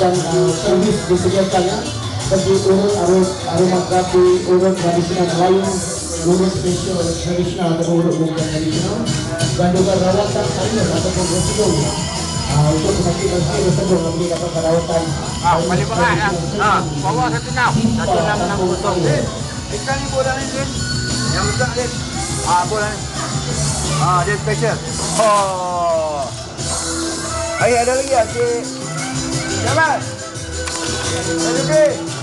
akan uh, servis disediakan ya bagi urut arus aroma terapi urut tradisional Melayu urut spesial tradisional atau urut bukan tradisional dan juga rawatan sayur ataupun prosedur uh, untuk memastikan sayur tersebut memberi dapat perawatan Ah, paling berat lah. Ha, bawah satu enam. Satu enam enam kosong. Eh, ikan ni bola ni, Din. Yang besar, Din. Ah, bola ni. Ah, dia special. Oh. Ayah ada lagi, Cik. Celebrate.